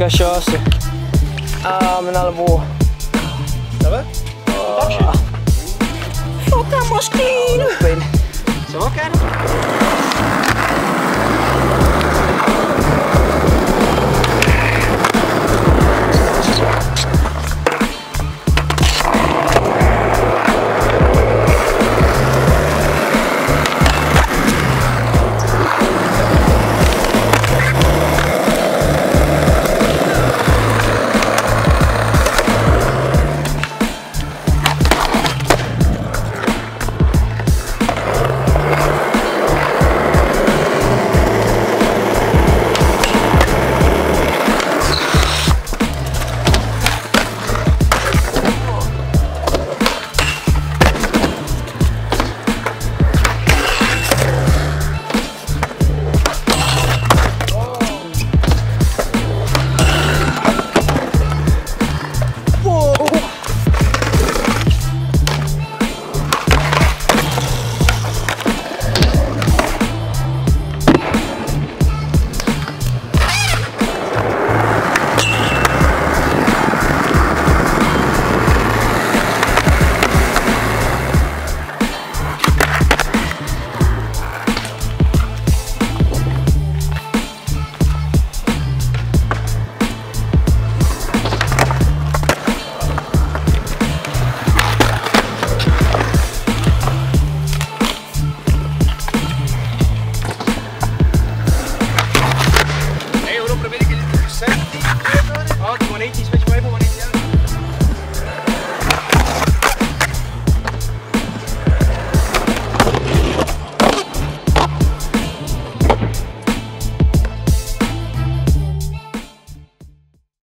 Cachaça. Ah, men alla bor. Sabe? Ah. Foca mosquinho. Bem. Sabe o cara? 180, switch over,